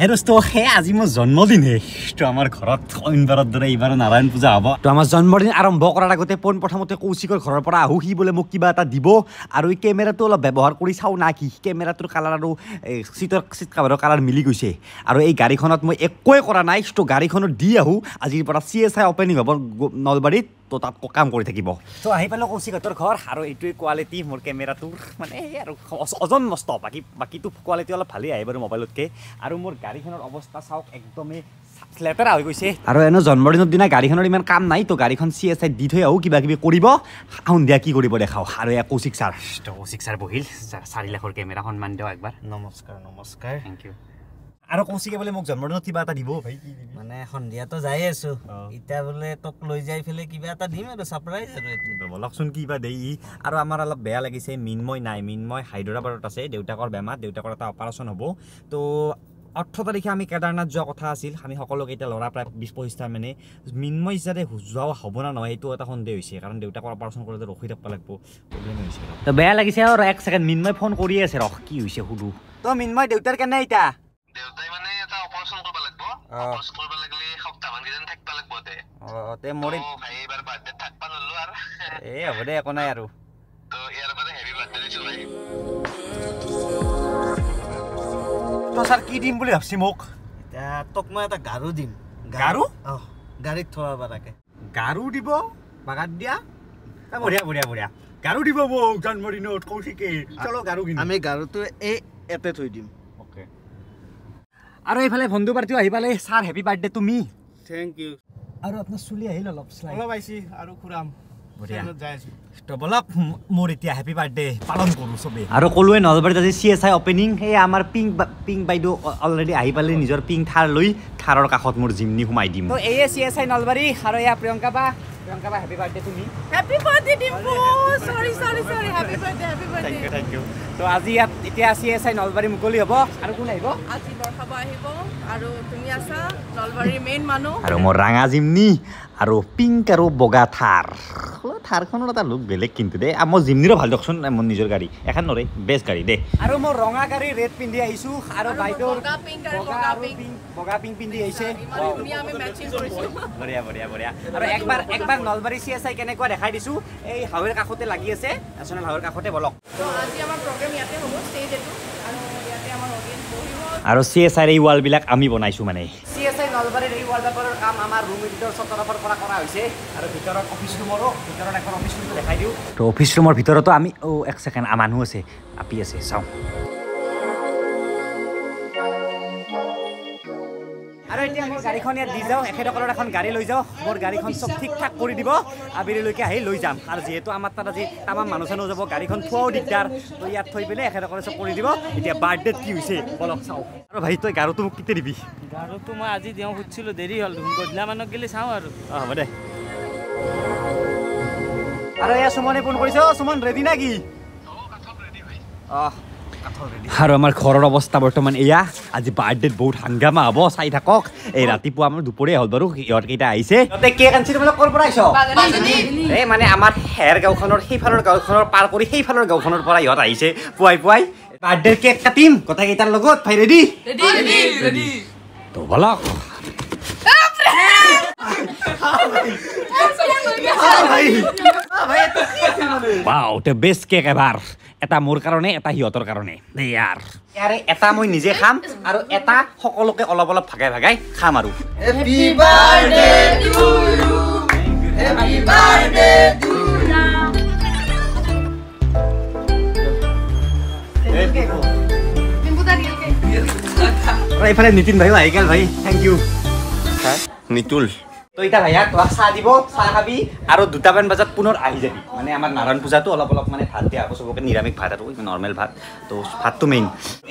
হে দোস্ত হে আজি মোৰ জন্মদিন তো আমাৰ ঘৰত অইনবাৰৰ দৰে এইবাৰ নাৰায়ণ পূজা হ'ব। তো আমাৰ জন্মদিন আৰম্ভ কৰাৰ আগতে পোন প্ৰথমতে কৌশিকৰ ঘৰৰ পৰা আহোঁ সি বোলে মোক কিবা এটা দিব আৰু এই কেমেৰাটো অলপ ব্যৱহাৰ কৰি চাওঁ না কি কেমেৰাটোৰ কালাৰ আৰু চিটৰ চিট কাভাৰৰ কালাৰ মিলি গৈছে। আৰু এই গাড়ীখনত মই একোৱে কৰা নাই তো গাড়ীখনত দি আহোঁ। আজিৰ পৰা চি এছ আই অপেনিং হ'ব নলবাৰীত। তো তাত কাম কৰি থাকিব। তো আহি পালোঁ কৌশিকহঁতৰ ঘৰ আৰু এইটোৱে কোৱালিটি মোৰ কেমেৰাটোৰ মানে এই আৰু অজ- অজন মস্ত। বাকী বাকীটো কোৱালিটি অলপ ভালেই আহে বাৰু মোবাইলতকৈ আৰু মোৰ গাড়ীখনৰ অৱস্থা চাওক একদমেই লেতেৰা হৈ গৈছে। আৰু এনে জন্মদিনৰ দিনা গাড়ীখনৰ ইমান কাম নাই তো গাড়ীখন চি এছ আই দি থৈ আহোঁ কিবা কিবি কৰিব সন্ধিয়া কি কৰিব দেখাওঁ। আৰু এয়া কৌশিক ছাৰ তো কৌশিক ছাৰ বহিল। চাৰি লাখৰ কেমেৰা সন্মান দিয়ক একবাৰ। নমস্কাৰ নমস্কাৰ। থেংক ইউ আৰু কৌশিকে বোলে মোক জন্মদিনত কিবা এটা দিব ভাই কি দিবি? মানে সন্ধিয়াতো যাই আছো। এতিয়া বোলে তোক লৈ যাই পেলাই কিবা এটা দিম আৰু ছাৰপ্ৰাইজ আৰু বলকচোন কি বা দেই। ই। আৰু আমাৰ অলপ বেয়া লাগিছে মিনময় নাই। মিনময় হায়দৰাবাদত আছে দেউতাকৰ বেমাৰ দেউতাকৰ এটা অপাৰেশ্যন হ'ব। তো ওঠৰ তাৰিখে আমি কেদাৰনাথ যোৱা কথা আছিল। আমি সকলোকেইটা ল'ৰা প্ৰায় বিছ পঁচিছটা মানে মিনময় হিচাপে যোৱা হ'ব না নহয় এইটো এটা সন্দেহ হৈছে। কাৰণ দেউতাকৰ অপাৰেশ্যন কৰোঁতে ৰখি থাকিব লাগিব প্ৰব্লেম হৈছে। তো বেয়া লাগিছে আৰু এক ছেকেণ্ড মিনময় ফোন কৰি আছে ৰখ কি হৈছে সুধো। তো মিনময় দেউতাৰ কেনে এতিয়া? দেউতাই মানে এটা অপাৰেশ্যন কৰিব লাগিব। অ। অপাৰেশ্যন কৰিব লাগিলে সপ্তাহমান কেইদিন থাকিব লাগিব দে। অঁ তে মোৰ তো ভাই এইবাৰ বাৰ্থডে থাকিব নোৱাৰিলো আৰু। এই হ'ব দে একো নাই আৰু। তো ইয়াৰ পৰা হেভি বাৰ্থডে দিছো ভাই। তো ছাৰ কি দিম বুলি ভাবছি মোক? এতিয়া তোক মই এটা গাৰু দিম। গাৰু? গাড়ীত থোৱা পৰাকে গাৰু দিব? বাগাত দিয়া? এ, বঢ়িয়া বঢ়িয়া বঢ়িয়া। গাৰু দিব মোক জন্মদিনত কৌশিকে। চলো গাৰু আমি গাৰুটো এই এপে থৈ দিম। আৰু এইফালে বন্ধু পাৰ্টিও আহি পালে। ছাৰ হেপী বাৰ্থডে তুমি থেংক ইউ আৰু আপোনাৰ চুলি আহিল অলপ অলপ আহিছি আৰু খুৰাম। বঢ়িয়া। যাই আছো। তো বলক ম- মোৰ এতিয়া হেপী বাৰ্থডে পালন কৰোঁ চবেই আৰু ক'লোৱে নলবাৰীত আজি চি এছ আই অপেনিং সেই আমাৰ পিংক পিংক বাইদেউ অলৰেডি আহি পালে নিজৰ পিংক থাৰ লৈ থাৰৰ কাষত মোৰ জিমনি সোমাই দিম। তো এয়ে চি এছ আই নলবাৰী আৰু এয়া প্ৰিয়ংকা বা প্ৰিয়ংকা বা হেপী বাৰ্থডে তুমি। Happy birthday, Dimpu! Sorry, sorry, sorry. Happy birthday, happy thank you birthday. Thank you তো আজি ইয়াত এতিয়া চি এছ আই নলবাৰী মুকলি হ'ব। আৰু কোন আহিব? আজি বৰষাব আহিব আৰু তুমি আছা নলবাৰীৰ মেইন মানুহ। আৰু মোৰ ৰাঙা জিমনি আৰু পিংক আৰু বগা থাৰ। থাৰখনৰ এটা লুক বেলেগ কিন্তু দেই। আৰু মোৰ জিমনিৰো ভাল দিয়কচোন মোৰ নিজৰ গাড়ী। এখন নৰে বেষ্ট গাড়ী দেই। আৰু মোৰ ৰঙা গাড়ী ৰেড পিন্ধি আহিছোঁ আৰু বাইদেউৰ বগা পিংক পিন্ধি আহিছে। বঢ়িয়া বঢ়িয়া বঢ়িয়া। আৰু একবাৰ একবাৰ নলবাৰী চি এছ আই কেনেকুৱা দেখাই দিছোঁ এই হাৱেৰ কাষতে লাগি আছে। নেশ্যনেল হাৱেৰ কাষতে বলক। তো আজি আমাৰ প্ৰগ্ৰেম ইয়াতে হ'ব ষ্টেজ এইটো আৰু ইয়াতে আমাৰ অডিয়েঞ্চ বহিব। আৰু চি এছ আইৰ এই ৱালবিলাক আমি বনাইছোঁ মানে। চি আই নলবাৰীৰ এই ৱালপেপাৰৰ কাম আমাৰ ৰুম এডিটৰ তৰফৰ পৰা কৰা হৈছে। আৰু ভিতৰত অফিচ ৰুমৰো ভিতৰত এখন অফিচ ৰুমটো দেখাই দিওঁ। তো অফিচ ৰুমৰ ভিতৰতো আমি অ' এক ছেকেণ্ড মানুহ আছে আপি আছে চাওঁ। আৰু এতিয়া মোৰ গাড়ীখন ইয়াত দি যাওঁ এখেতসকলৰ এখন গাড়ী লৈ যাওঁ। মোৰ গাড়ীখন চব ঠিক ঠাক কৰি দিব। আবেলিলৈকে আহি লৈ যাম। আৰু যিহেতু আমাৰ তাত আজি তামাম মানুহ চানুহ যাব গাড়ীখন থোৱাও দিগদাৰ। তো ইয়াত থৈ পেলাই এখেতসকলে চব কৰি দিব। এতিয়া বাৰ্থডেত কি হৈছে? বলক চাওঁ। আৰু ভাই তই গাৰুটো মোক কেতিয়া দিবি? গাৰুটো মই আজি তেওঁ সুধিছিলোঁ দেৰি হ'ল। দেখোন গধূলা মানত গেলি চাওঁ আৰু। অঁ হ'ব দে। আৰু এয়া সুমনে ফোন কৰিছে। সুমন ৰেডি নে কি? অঁ আৰু আমাৰ ঘৰৰ অৱস্থা বৰ্তমান এয়া। আজি বাৰ্থডেত বহুত হাংগামা হ'ব চাই থাকক। এই ৰাতিপুৱা আমাৰ দুপৰীয়া হ'ল বাৰু ইহঁতকেইটা আহিছে। ইহঁতে কেক আনিছে তোমালোক ক'ৰ পৰা আহিছ? এই মানে আমাৰ হেৰ গাঁওখনৰ সেইফালৰ গাঁওখনৰ পাৰ কৰি সেইফালৰ গাঁওখনৰ পৰা ইহঁত আহিছে। পুৱাই পুৱাই বাৰ্থডেৰ কেক কাটিম গোটেইকেইটাৰ লগত ভাই ৰেডি ৰেডি তো বলক। বেষ্ট কেক এবাৰ এটা মোৰ কাৰণে এটা সিহঁতৰ কাৰণে। দেই ইয়াৰ ইয়াৰে এটা মই নিজে খাম আৰু এটা সকলোকে অলপ অলপ ভাগাই ভাগাই খাম আৰু। Happy birthday to you happy birthday to আৰু এইফালে নীতিন ভাইও আহি গ'ল ভাই। Thank you Nitul. তো এতিয়া ভাইয়া তোমাক চাহ দিব চাহ খাবি আৰু দুটামান বজাত পুনৰ আহি যাবি। মানে আমাৰ নাৰায়ণ পূজাটো অলপ অলপ মানে ভাত দিয়া হ'ব চবকে নিৰামিষ ভাত আৰু নৰ্মেল ভাত। তো ভাতটো মেইন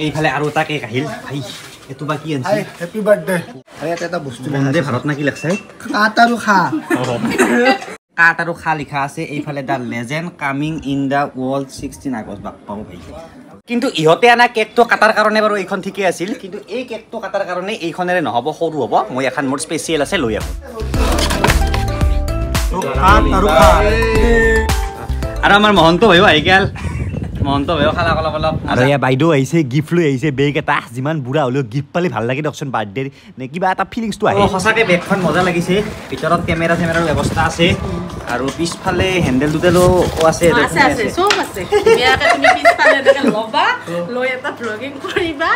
এইফালে আৰু এটা কেক আহিল। ভাই এইটো বা কি আনিছে? হেপী বাৰ্থডে আৰু ইয়াতে এটা বস্তু বন্দে ভাৰত না কি লাগছে কাট আৰু খা। কাট আৰু খা লিখা আছে। এইফালে the legend coming in the world sixteen August. বাপ পাব ভাই। কিন্তু ইহঁতে আনা কেকটো কাটাৰ কাৰণে বাৰু এইখন ঠিকেই আছিল। কিন্তু এই কেকটো কাটাৰ কাৰণে এইখনেৰে নহ'ব সৰু হ'ব। মই এখন মোৰ স্পেচিয়েল আছে লৈ আহোঁ। আৰু আমাৰ মহন্ত ভাইও আহি গেল। মহন্ত ভাইও খালা অলপ অলপ। আৰু এয়া বাইদেউ আহিছে গিফ্ট লৈ আহিছে বেগ এটা। যিমান বুঢ়া হ'লেও গিফ্ট পালে ভাল লাগে দিয়কচোন বাৰ্থডে নে কিবা এটা ফিলিংছটো আহে। সঁচাকৈ বেগখন মজা লাগিছে। ভিতৰত কেমেৰা চেমেৰাৰ ব্যৱস্থা আছে। আৰু পিছফালে হেণ্ডেল দুডালো আছে। আছে আছে চব আছে ধুনীয়াকৈ তুমি পিছফালে এনেকৈ ল'বা লৈ এটা ভ্লগিং কৰিবা।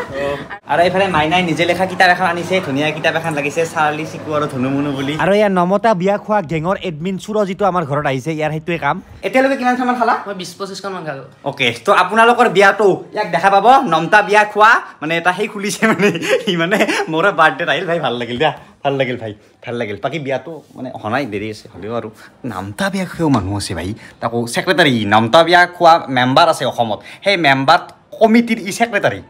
আৰু এইফালে মাইনাই নিজে লেখা কিতাপ এখন আনিছে ধুনীয়া কিতাপ এখন লাগিছে চাৰ্লি চিকু আৰু ধনু মুনু বুলি। আৰু ইয়াৰ নমতা বিয়া খোৱা গেঙৰ এডমিন সুৰজিতো আমাৰ ঘৰত আহিছে ইয়াৰ সেইটোৱে কাম। এতিয়ালৈকে কিমান খামান খালা? মই বিছ পঁচিছখনমান খালোঁ। অ'কে তো আপোনালোকৰ বিয়াটো ইয়াক দেখা পাব নমতা বিয়া খোৱা মানে এটা সেই খুলিছে মানে সি মানে মোৰ বাৰ্থডেত আহিল ভাই ভাল লাগিল দিয়া। ভাল লাগিল ভাই ভাল লাগিল। বাকী বিয়াটো মানে অহা নাই দেৰি আছে হ'লেও আৰু। নামতা বিয়া খোৱাও মানুহ আছে ভাই। তাকো ছেক্ৰেটাৰী নামতা বিয়া খোৱা মেম্বাৰ আছে অসমত। সেই মেম্বাৰ কমিটিৰ ই ছেক্ৰেটাৰী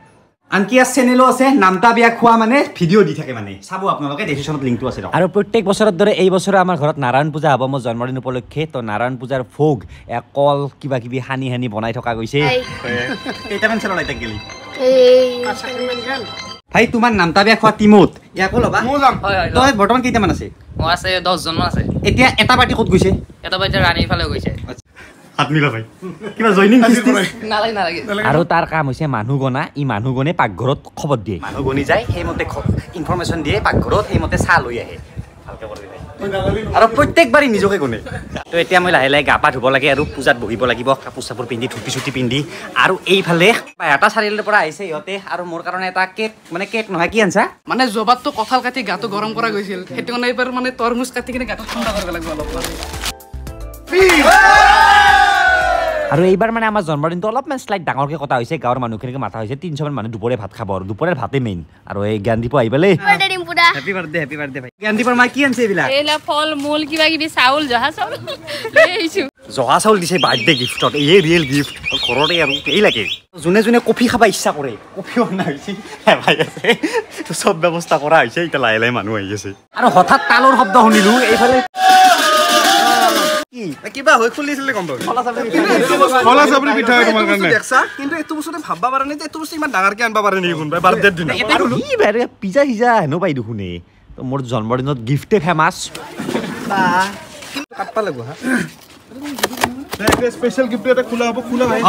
আনকি ইয়াৰ চেনেলো আছে নামতা বিয়া খোৱা মানে ভিডিঅ' দি থাকে মানে। চাব আপোনালোকে ডেচিশ্যনত লিংকটো আছে আৰু প্ৰত্যেক বছৰৰ দৰে এই বছৰে আমাৰ ঘৰত নাৰায়ণ পূজা হ'ব মোৰ জন্মদিন উপলক্ষে তো নাৰায়ণ পূজাৰ ভোগ কল কিবা কিবি সানি সানি বনাই থকা গৈছে। কেইটামান চেলৰ আইতাক গেলি ভাই তোমাৰ নামতা বিয়া খোৱা টিমত। ইয়াকো ল'বা। হয় হয় তই বৰ্তমান কেইটামান আছে? মোৰ আছে দহজনমান আছে। এতিয়া এটা পাৰ্টি ক'ত গৈছে? এটা এতিয়া ৰাণীৰ ফালে গৈছে। হাত মিলা ভাই। কিবা জইনিং নালাগে নালাগে। আৰু তাৰ কাম হৈছে মানুহ গনা ই মানুহ গনে পাকঘৰত খবৰ দিয়ে। মানুহ গনি যায় সেইমতে ইনফৰমেশ্যন দিয়ে পাকঘৰত সেইমতে চাহ লৈ আহে। ভালকে কৰি দিয়ে। আৰু প্ৰত্যেকবাৰে নিজকে গনে। তো এতিয়া মই লাহে লাহে গা পা ধুব লাগে আৰু পূজাত বহিব লাগিব কাপোৰ চাপোৰ পিন্ধি ধুতি চুটি পিন্ধি। আৰু এইফালে এটা চাৰিআলিৰ পৰা আহিছে ইহঁতে আৰু মোৰ কাৰণে এটা কেক মানে কেক নহয় কি আনছা? মানে জবাবটো কঁঠাল কাটি গাটো গৰম কৰা গৈছিল। সেইটো কাৰণে এইবাৰ মানে তৰমুজ কাটি কিনে গাটো ঠাণ্ডা কৰিব লাগিব অলপমান আৰু এইবাৰ মানে আমাৰ জন্মদিনটো অলপমান শ্লাইট ডাঙৰকৈ কটা হৈছে গাঁৱৰ মানুহখিনিকে মাথা হৈছে। তিনিশমান মানুহ দুপৰীয়া ভাত খাব আৰু দুপৰীয়াৰ ভাতেই মেইন আৰু এই জ্ঞানদীপ আহি পেলাই হেপী বাৰ্থডে হেপী বাৰ্থডে ভাই। জ্ঞানদীপৰ মাই কি আনিছে এইবিলাক? এইবিলাক ফল মূল কিবা কিবি চাউল জহা চাউল। লৈ আহিছোঁ। জহা চাউল দিছে বাৰ্থডে গিফ্টত এই ৰিয়েল গিফ্ট ঘৰতে আৰু এই লাগে। যোনে যোনে কফি খাব ইচ্ছা কৰে কফিও অনা হৈছে ভাই আছে। চব ব্যৱস্থা কৰা হৈছে এতিয়া লাহে লাহে মানুহ আহি আছে। আৰু হঠাৎ তালৰ শব্দ শুনিলো এইফালে কিবা হৈ খুলিছিলে গম পাবি কলা চাপৰি পিঠা। হয় তোমাৰ কাৰণে। দেখছা কিন্তু এইটো বস্তুতে ভাববা পাৰা নাই যে এইটো বস্তু ইমান ডাঙৰকে আনবা পাৰে নেকি কোনোবাই বাৰ্থডেৰ দিনা। আৰু কি বাইৰে পিজ্জা সিজা হেনো পাই দেখোনে? তো মোৰ জন্মদিনত গিফ্টে ফেমাছ কাটবা লাগিব হা স্পেচিয়েল গিফ্ট এটা খোলা হ'ব খোলা ভাই।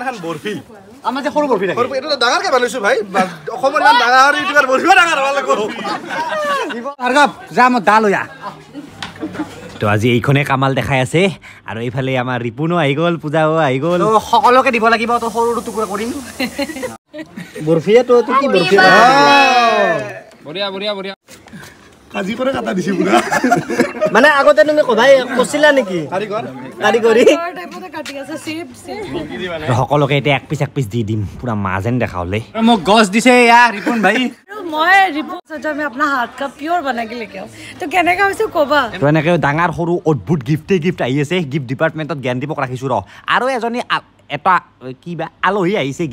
খানাখান বৰফি। আমাৰ যে সৰু বৰফি থাকে। বৰফি এইটো ডাঙৰকে বনাইছো ভাই। বা- অসমৰ ইমান ডাঙৰ এইটো কাৰণে বৰফিও ডাঙৰ হ'ব লাগিব ভাৰ্গৱ যা মই দা লৈ আহ। তো আজি এইখনে কামাল দেখাই আছে আৰু এইফালে আমাৰ ৰিপুনো আহি গ'ল পূজাও আহি গ'ল। সকলোকে দিব লাগিব তো সৰু সৰু টুকুৰা কৰিম। বৰফিয়েতো কি বৰফি? বঢ়িয়া বঢ়িয়া বঢ়িয়া। কাজি করে কাটা দিছি পুরা মানে আগতে তুমি কোবাই কছিলা নেকি? কারিগর কারিগরি সকলকে এটা এক পিস এক পিস দিয়ে দিম। পুরা মাঝেন দেখা হলে মোক গস দিছে ইয়া রিপন ভাই। আলহী আহিছে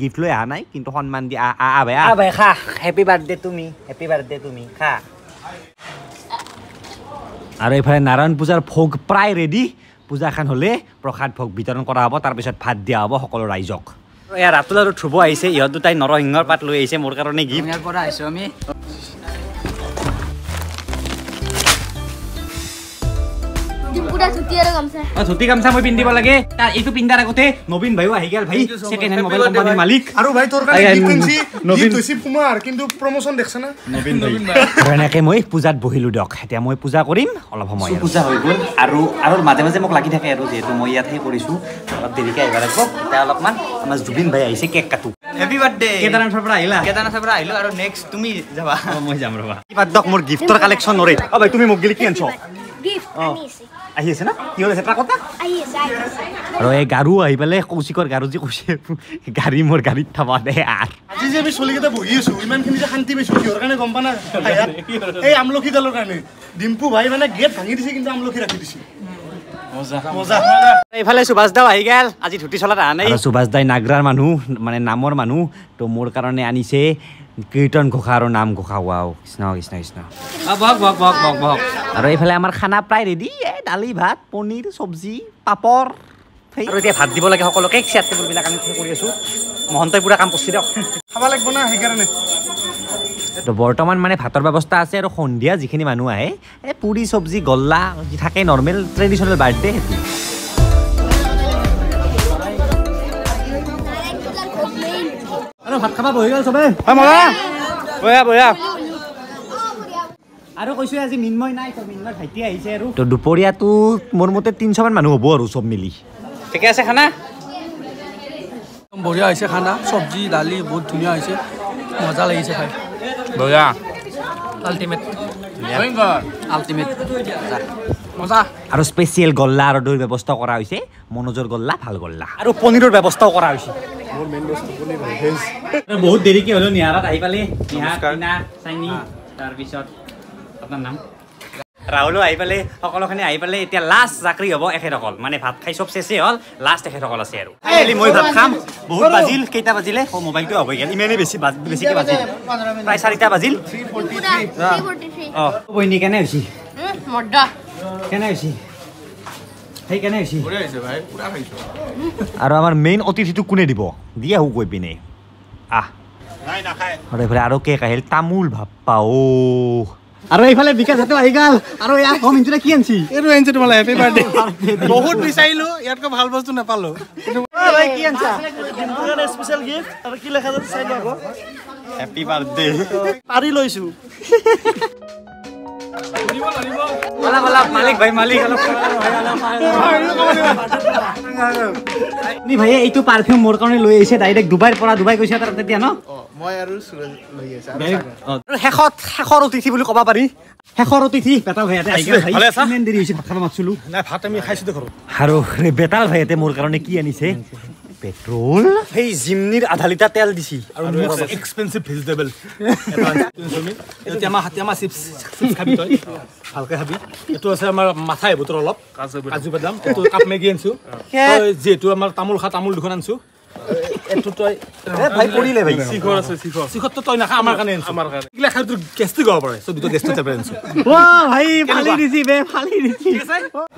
আৰু এইফালে নাৰায়ণ পূজাৰ ভোগ প্ৰায় ৰেডি পূজাখন হ'লে প্ৰসাদ ভোগ বিতৰণ কৰা হ'ব তাৰপিছত ভাত দিয়া হ'ব সকলো ৰাইজক। এয়া ৰাতুল আৰু ধ্ৰুৱ আহিছে ইহঁত দুটাই নৰসিংহৰ পাত লৈ আহিছে মোৰ কাৰণে গিফ্ট ইয়াৰ পৰা আহিছোঁ আমি। ধুতি গামছা মই পিন্ধিব লাগে। তাৰ এইটো পিন্ধাৰ আগতে নবীন ভাইও আহি গেল ভাই। ছেকেণ্ড হেণ্ড মোবাইল কোম্পানীৰ মালিক। আৰু ভাই তোৰ নবীন। কিন্তু প্ৰমোচন দেখছা না? আৰু এনেকৈ মই পূজাত বহিলোঁ দিয়ক। এতিয়া মই পূজা কৰিম অলপ সময় পূজা হৈ গ'ল। আৰু আৰু মাজে মাজে মোক লাগি থাকে আৰু যিহেতু মই ইয়াত সেই কৰিছোঁ। অলপ দেৰিকৈ আহিব লাগিব। এতিয়া অলপমান আমাৰ জুবিন ভাই আহিছে কেক কাটো। হেপী বাৰ্থডে কেদাৰনাথৰ পৰা আহিলা? কেদাৰনাথৰ পৰা আহিলো আৰু নেক্সট তুমি যাবা। মই যাম ৰ'বা। কিবা দিয়ক মোৰ গিফ্টৰ কালেকশ্যন নৰে। অ ভাই তুমি মোক গিলি কি আনছ? আহি আছে না? কি হ'ল না আৰু এই গাৰু আহি পেলাই কৌশিকৰ গাৰু যে কৈছে গাড়ী মোৰ গাড়ীত থবা দে। আৰ আজি যে আমি চলিকেইটা বহি আছো ইমানখিনি যে শান্তি পাইছো কিহৰ কাৰণে গম পা না? এই আমলখিডালৰ কাৰণে। ডিম্পু ভাই মানে গেট ভাঙি দিছে কিন্তু আমলখি ৰাখি দিছে। মজা। এইফালে সুভাষ দাও আহি গেল। আজি ধুতি চলাত অহা নাই। সুভাষ দাই নাগৰাৰ মানুহ মানে নামৰ মানুহ তো মোৰ কাৰণে আনিছে। কীৰ্তন ঘোষা আৰু নাম ঘোষা ৱাও কৃষ্ণ কৃষ্ণ। কৃষ্ণ বহক বহক বহক বহক বহক। আৰু এইফালে আমাৰ খানা প্ৰায় ৰেডি এই দালি ভাত পনীৰ চব্জি পাপৰ আৰু এতিয়া ভাত দিব লাগে সকলোকে চেয়াৰ টেবুলবিলাক আমি কৰি আছোঁ। মহন্তই পূৰা কাম কৰিছে দিয়ক। খাব লাগিব না সেইকাৰণে। তো বৰ্তমান মানে ভাতৰ ব্যৱস্থা আছে আৰু সন্ধিয়া যিখিনি মানুহ আহে এই পুৰি চব্জি গল্লা যি থাকে নৰ্মেল ট্ৰেডিশ্যনেল বাৰ্থডে সেইটো। ভাত খাব বহি গ'ল চবে বঢ়িয়া বঢ়িয়া আৰু কৈছো আজি মিন্ময় নাই তো মিন্ময় ভাইটি আহিছে আৰু। তো দুপৰীয়াটো মোৰ মতে তিনিশমান মানুহ হ'ব আৰু চব মিলি। ঠিকে আছে খানা? বঢ়িয়া হৈছে খানা চব্জি দালি বহুত ধুনীয়া হৈছে। মজা লাগিছে খাই। বঢ়িয়া। আল্টিমেট আল্টিমেট মজা। আৰু স্পেচিয়েল গল্লা আৰু দৈৰ ব্যৱস্থা কৰা হৈছে মনোজৰ গল্লা ভাল গল্লা। আৰু পনীৰৰ ব্যৱস্থাও কৰা হৈছে। বহুত দেৰিকে হ'লেও নিহাৰত আহি পালে। চাইনি। তাৰপিছত আপোনাৰ নাম? ৰাহুলো আহি পালে। সকলোখিনি আহি পালে। এতিয়া লাষ্ট চাকৰি হ'ব এখেতসকল। মানে ভাত খাই চব চেচেই হ'ল। লাষ্ট এখেতসকল আছে আৰু। ফাইনেলি মই ভাত খাম। বহুত বাজিল। কেইটা বাজিলে? অঁ মোবাইলটো হ'ব গ'ল ইমানেই বেছি বাজ- বেছিকে বাজিল। প্ৰায় চাৰিটা বাজিল। অঁ। বহিনী কেনে হৈছে? কেনে হৈছে? সেই কেনে হৈছে আৰু আমাৰ মেইন অতিথিটো কোনে দিব? দিয়ে আহোঁ গৈ পিনে। আহ। আৰু এইফালে আৰু কেক আহিল তামোল ভাপ্পা অ' আৰু এইফালে বিকাশহঁতো আহি গ'ল। আৰু ইয়াৰ কম ইঞ্চুৰে কি আনছি? এইটো এনছি তোমালে হেপী বাৰ্থডে বহুত বিচাৰিলো ইয়াতকৈ ভাল বস্তু নাপালো। কি আনছা? স্পেচিয়েল গিফ্ট আৰু কি লেখা আছে চাই লোৱা আকৌ। হেপী বাৰ্থডে পাৰি লৈছো। অলপ অলপ মালিক ভাই মালিক অলপ নি ভাই এইটো পাৰফিউম মোৰ কাৰণে লৈ আহিছে ডাইৰেক্ট ডুবাইৰ পৰা ডুবাই গৈছে তাৰ তেতিয়া ন মই আৰু সুৰজ লৈ আছে আৰু শেষত শেষৰ অতিথি বুলি ক'ব পাৰি শেষৰ অতিথি বেতাল ভাইয়াতে আহি গ'ল ভাই। ভালে আছা? ইমান দেৰি হৈছে ভাত খাব মাতিছিলো নাই ভাত আমি খাইছোঁ দেখোন আৰু বেতাল ভাইয়াতে মোৰ কাৰণে কি আনিছে পেট্ৰল? সেই জিমনিৰ আধা লিটাৰ তেল দিছি আৰু এক্সপেঞ্চিভ ভেজিটেবল আমাৰ চিপছ খাবি তই। ভালকৈ খাবি। এইটো আছে আমাৰ মাথা এবুটৰ অলপ। কাজু বাদাম। এইটো কাপ মেগী আনিছোঁ। যিহেতু আমাৰ তামোল খা তামোল দুখন আনিছোঁ। এইটো তই ভাই পৰিলে ভাই। শিখৰ আছে শিখৰ শিখৰটো তই নাখা আমাৰ কাৰণে আনিছোঁ। আমাৰ কাৰণে। এইগিলা খাই তোৰ গেষ্ট্ৰিক হ'ব পাৰে। চ' দুটা গেষ্ট্ৰিক টেবলেট আনিছোঁ। ভাই ফালি দিছি বে ফালি দিছি।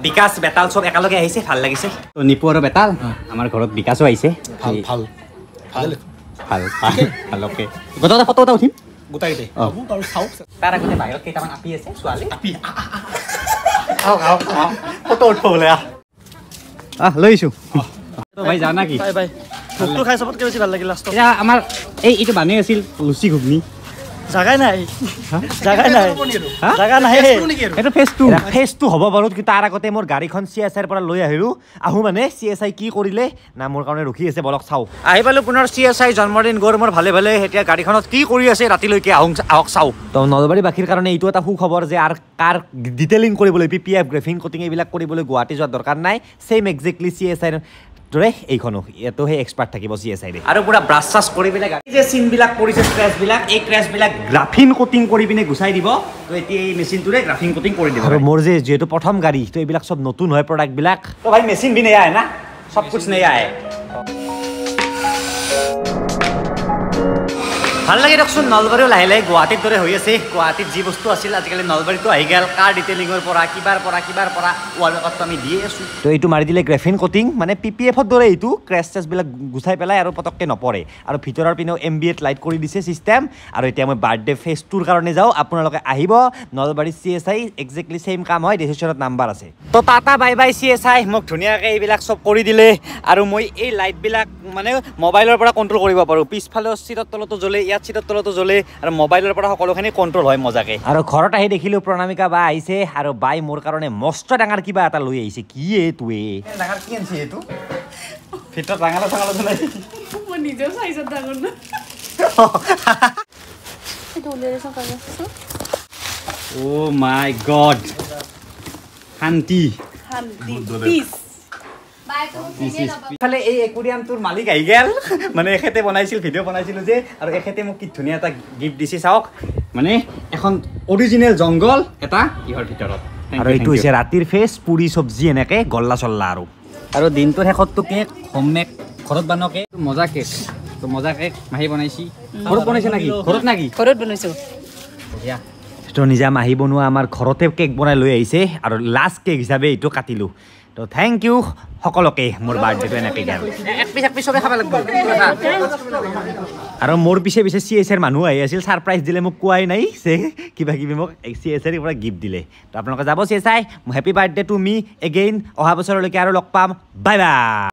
বিকাশ বেতাল চব একেলগে আহিছে ভাল লাগিছে। তো নিপু আৰু বেতাল আমাৰ ঘৰত বিকাশো আহিছে। ভাল ভাল। ভাল। ভাল ভাল। অ'কে। গোটেই ফটো এটা উঠিম? গোটাইকেইটাই অ। হ'ব বাৰু চাওক। তাৰ আগতে বাহিৰত কেইটামান আপি আছে ছোৱালী। আপি। ফটো উঠিব বোলে আহ। আহ লৈ আহিছোঁ। ভাই জানা কি? Bye bye. ভোকটো খাই চবতকে বেছি ভাল লাগিল লাষ্টত। এতিয়া আমাৰ এই এইটো বানে আছিল লুচি ঘুগনি। জাগাই নাই। জাগাই নাই? জাগা নাই এইটো ফেচ টু হ'ব বাৰু কিন্তু তাৰ আগতে মোৰ গাড়ীখন চি এছ আইৰ পৰা লৈ আহিলোঁ। আহোঁ মানে চি এছ আই কি কৰিলে না মোৰ কাৰণে ৰখি আছে বলক চাওঁ। আহি পালোঁ পুনৰ চি এছ আই জন্মদিন গৌৰ মোৰ ভালে ভালে এতিয়া গাড়ীখনত কি কৰি আছে ৰাতিলৈকে আহোঁ আহক চাওঁ। তো নলবাৰীবাসীৰ কাৰণে এইটো এটা সুখবৰ যে আৰু কাৰ ডিটেইলিং কৰিবলৈ পি পি এফ গ্ৰেফিং কটিং এইবিলাক কৰিবলৈ গুৱাহাটী যোৱাৰ দৰকাৰ নাই। ছেইম একজেক্টলি চি এছ আইৰ ভিতৰে এইখনো এতো সেই এক্সপাৰ্ট থাকিব জি এছ আই ৰে আৰু পুৰা ব্ৰাছ চাছ কৰি পেলে এই যে চিনবিলাক পৰিছে স্ক্ৰেচবিলাক এই ক্ৰেচবিলাক গ্ৰাফিন গ্ৰাফিন কোটিং কৰে পিনে গুচাই দিব। তো এতিয়া এই মেচিনটোৰে গ্ৰাফিন গ্ৰাফিন কোটিং কৰে দিব। আৰু মোৰ যে যিহেতু প্ৰথম গাড়ী তো এইবিলাক চব নতুন হয় প্ৰডাক্টবিলাক তো ভাই মেচিন বিনে আয় না? চব কুছ নেই আয় ভাল লাগে দিয়কচোন নলবাৰীও লাহে লাহে গুৱাহাটীৰ দৰে হৈ আছে। গুৱাহাটীত যি বস্তু আছিল আজিকালি নলবাৰীতো আহি গ'ল। কাৰ ডিটেইলিঙৰ পৰা কিবাৰ পৰা কিবাৰ পৰা ৱাল মেকআপটো আমি দিয়ে আছোঁ। তো এইটো মাৰি দিলে গ্ৰেফিন কটিং মানে পি পি এফৰ দৰে এইটো ক্ৰেছ চেছবিলাক গুচাই পেলাই আৰু পটককৈ নপৰে। আৰু ভিতৰৰ পিনেও এম বি এত লাইট কৰি দিছে ছিষ্টেম আৰু এতিয়া মই বাৰ্থডে ফেচ টুৰ কাৰণে যাওঁ আপোনালোকে আহিব। Nalbari C S I exactly same কাম হয় ডিচিশ্যনত নাম্বাৰ আছে। তো tata bye bye C S I মোক ধুনীয়াকৈ এইবিলাক চব কৰি দিলে। আৰু মই এই লাইটবিলাক মানে মোবাইলৰ পৰা কণ্ট্ৰল কৰিব পাৰোঁ। পিছফালেও চিটৰ তলতো জ্বলে ইয়াত চিটৰ তলতো জ্বলে আৰু মোবাইলৰ পৰা সকলোখিনি কণ্ট্ৰল হয় মজাকে। আৰু ঘৰত আহি দেখিলোঁ প্ৰণামিকা বা আহিছে আৰু বাই মোৰ কাৰণে মস্ত ডাঙৰ কিবা এটা লৈ আহিছে। কি এইটোৱে? ডাঙৰ কি আনিছে এইটো? ভিতৰত ডাঙৰ ডাঙৰ জ্বলাই মই নিজেও চাইছোঁ ডাঙৰ না। অ' মাই গড শান্তি। শান্তি। পিচ ইফালে এই একুৰিয়ামটোৰ মালিক আহি গ'ল। মানে এখেতে বনাইছিল ভিডিঅ' বনাইছিলোঁ যে আৰু এখেতে মোক কি ধুনীয়া এটা গিফ্ট দিছে চাওক। মানে এখন অৰিজিনেল জংঘল এটা কিহৰ ভিতৰত। আৰু এইটো হৈছে ৰাতিৰ ফেচ পুৰি চব্জি এনেকৈ গল্লা চল্লা আৰু। আৰু দিনটোৰ শেষততো কেক হোম মেক ঘৰত বনোৱা কেক মজা কেক। তো মজা কেক মাহী বনাইছি। ঘৰত বনাইছে নেকি? ঘৰত নেকি? ঘৰত বনাইছোঁ। তো নিজা মাহী বনোৱা আমাৰ ঘৰতে কেক বনাই লৈ আহিছে। আৰু লাষ্ট কেক হিচাপে এইটো কাটিলোঁ। তো থেংক ইউ সকলোকে মোৰ বাৰ্থডেটো এনেকৈ চবে খাব লাগিব। আৰু মোৰ পিছে পিছে চি এছ এৰ মানুহ আহি আছিল ছাৰপ্ৰাইজ দিলে মোক কোৱাই নাই যে কিবা কিবি মোক চি এছ এৰ পৰা গিফ্ট দিলে। তো আপোনালোকে যাব C S I happy birthday to me again অহা বছৰলৈকে আৰু লগ পাম। Bye bye